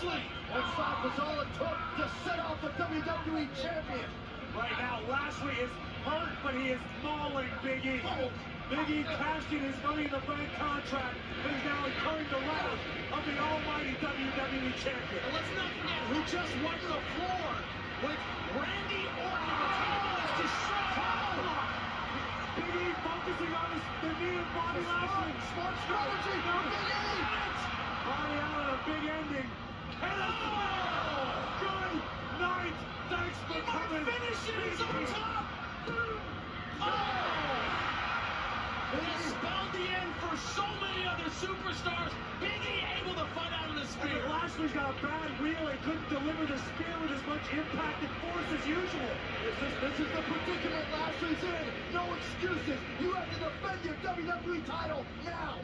Lashley. One stop was all it took to set off the WWE Champion. Right now, Lashley is hurt, but he is mauling Big E. Oh. Big E cashed in his Money in the Bank contract, but is now incurring the wrath of the almighty WWE Champion. And let's not forget who just wiped the floor with Randy Orton. The table is destroyed. Big E focusing on his, the knee of Bobby Lashley. Smart strategy. Big E. Bobby Allen, a big ending. And a good night. Thanks for might coming. finish it. He's on top. Oh! This spelled the end for so many other superstars. Big E able to fight out of the And spear. Lashley's got a bad wheel and couldn't deliver the spear with as much impact and force as usual. This is, this is the predicament Lashley's in. No excuses. You have to defend your WWE title now.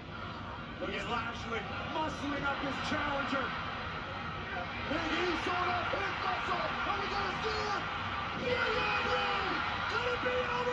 Look at Lashley muscling up his challenger. Could